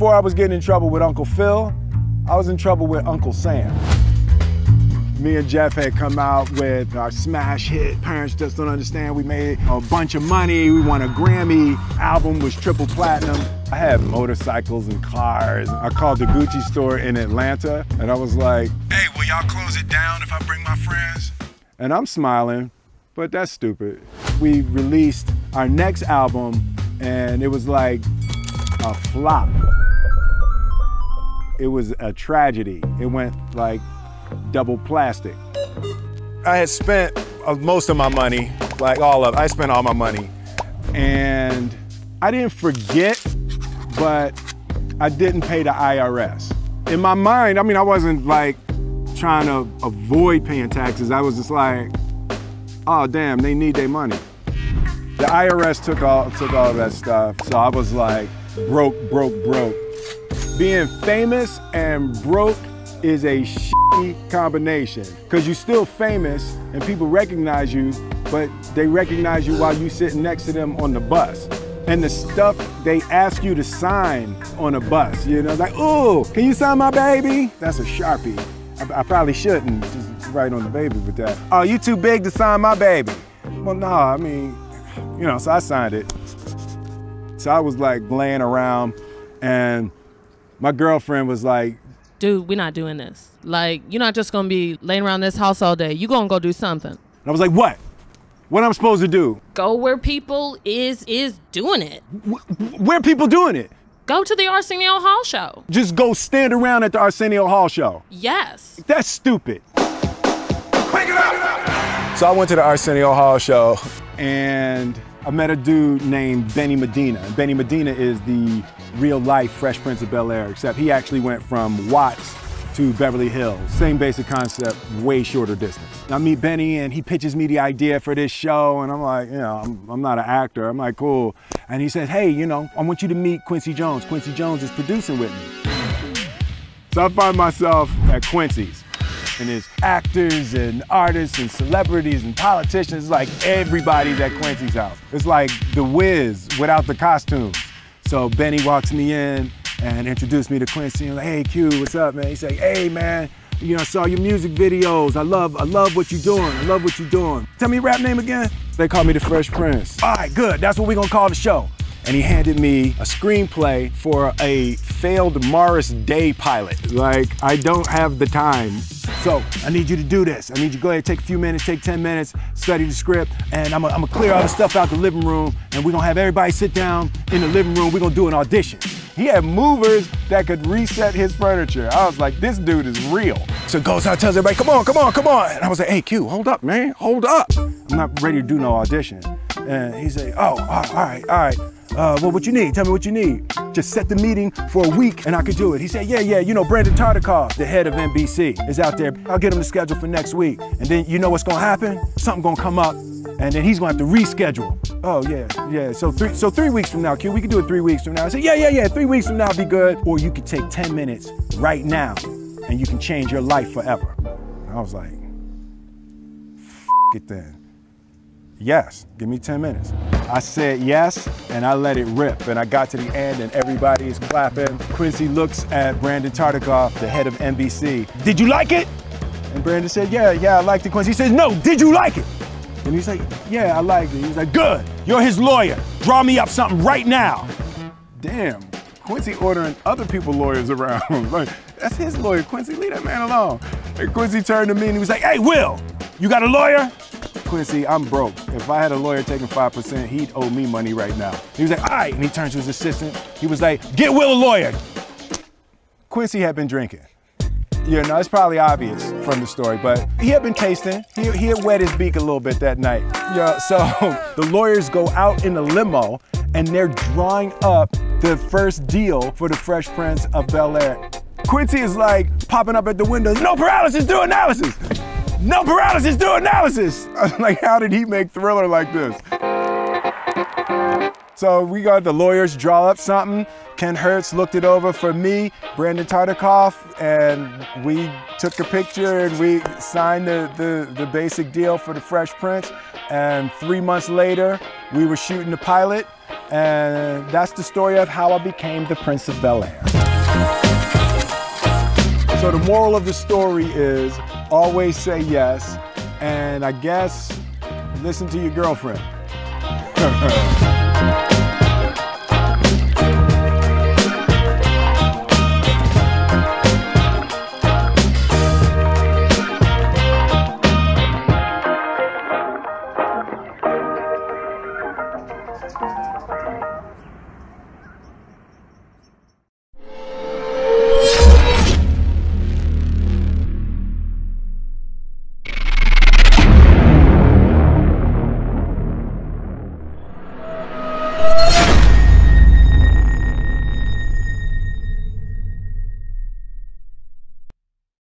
before I was getting in trouble with Uncle Phil, I was in trouble with Uncle Sam. Me and Jeff had come out with our smash hit, Parents Just Don't Understand. We made a bunch of money. We won a Grammy. Album was triple platinum. I had motorcycles and cars. I called the Gucci store in Atlanta and I was like, hey, will y'all close it down if I bring my friends? And I'm smiling, but that's stupid. We released our next album and it was like a flop. It was a tragedy. It went like double plastic. I had spent uh, most of my money, like all of it. I spent all my money. And I didn't forget, but I didn't pay the IRS. In my mind, I mean, I wasn't like trying to avoid paying taxes. I was just like, oh damn, they need their money. The IRS took all took all that stuff. So I was like, broke, broke, broke. Being famous and broke is a shitty combination because you're still famous and people recognize you, but they recognize you while you sitting next to them on the bus. And the stuff they ask you to sign on a bus, you know, like, oh, can you sign my baby? That's a Sharpie. I, I probably shouldn't just write on the baby with that. Oh, you too big to sign my baby. Well, no, I mean, you know, so I signed it. So I was like laying around and my girlfriend was like, dude, we're not doing this. Like, you're not just gonna be laying around this house all day. You gonna go do something. And I was like, what? What I'm supposed to do? Go where people is is doing it. where people doing it? Go to the Arsenio Hall show. Just go stand around at the Arsenio Hall show. Yes. That's stupid. So I went to the Arsenio Hall show and I met a dude named Benny Medina. Benny Medina is the real life Fresh Prince of Bel Air, except he actually went from Watts to Beverly Hills. Same basic concept, way shorter distance. I meet Benny and he pitches me the idea for this show and I'm like, you know, I'm, I'm not an actor. I'm like, cool. And he says, hey, you know, I want you to meet Quincy Jones. Quincy Jones is producing with me. So I find myself at Quincy's and there's actors and artists and celebrities and politicians. It's like everybody's at Quincy's house. It's like The Wiz without the costumes. So Benny walks me in and introduced me to Quincy. And like, hey Q, what's up, man? He's like, hey man, you know, I saw your music videos. I love, I love what you're doing. I love what you're doing. Tell me your rap name again. They call me the Fresh Prince. All right, good. That's what we're gonna call the show. And he handed me a screenplay for a failed Morris Day pilot. Like, I don't have the time. So I need you to do this. I need you to go ahead, take a few minutes, take 10 minutes, study the script, and I'm gonna clear all the stuff out the living room, and we're gonna have everybody sit down in the living room. We're gonna do an audition. He had movers that could reset his furniture. I was like, this dude is real. So goes out, tells everybody, come on, come on, come on. And I was like, hey, Q, hold up, man, hold up. I'm not ready to do no audition. And he said, oh, all right, all right. Uh, well, what you need? Tell me what you need. Just set the meeting for a week and I could do it. He said, yeah, yeah, you know, Brandon Tartikoff, the head of NBC, is out there. I'll get him the schedule for next week. And then you know what's gonna happen? Something gonna come up and then he's gonna have to reschedule. Oh yeah, yeah. So three, so three weeks from now, Q, we can do it three weeks from now. I said, yeah, yeah, yeah. Three weeks from now, be good. Or you could take 10 minutes right now, and you can change your life forever. I was like, it then. Yes, give me 10 minutes. I said yes, and I let it rip. And I got to the end, and everybody is clapping. Quincy looks at Brandon Tartikoff, the head of NBC. Did you like it? And Brandon said, yeah, yeah, I liked it. Quincy He says, no, did you like it? And he's like, yeah, I liked it. He's like, good, you're his lawyer. Draw me up something right now. Damn, Quincy ordering other people lawyers around. like, that's his lawyer, Quincy, leave that man alone. And Quincy turned to me and he was like, hey, Will, you got a lawyer? Quincy, I'm broke. If I had a lawyer taking 5%, he'd owe me money right now. He was like, all right. And he turned to his assistant. He was like, get Will a lawyer. Quincy had been drinking. You know, it's probably obvious from the story, but he had been tasting. He, he had wet his beak a little bit that night. Yeah, so the lawyers go out in a limo and they're drawing up the first deal for the Fresh Prince of Bel Air. Quincy is like popping up at the window, no paralysis, do analysis. No paralysis, do analysis. Like, how did he make Thriller like this? So we got the lawyers draw up something. Ken Hertz looked it over for me, Brandon Tartikoff, and we took a picture and we signed the, the, the basic deal for the Fresh Prince. And three months later, we were shooting the pilot And that's the story of how I became the Prince of Bel Air. So the moral of the story is always say yes, and I guess listen to your girlfriend.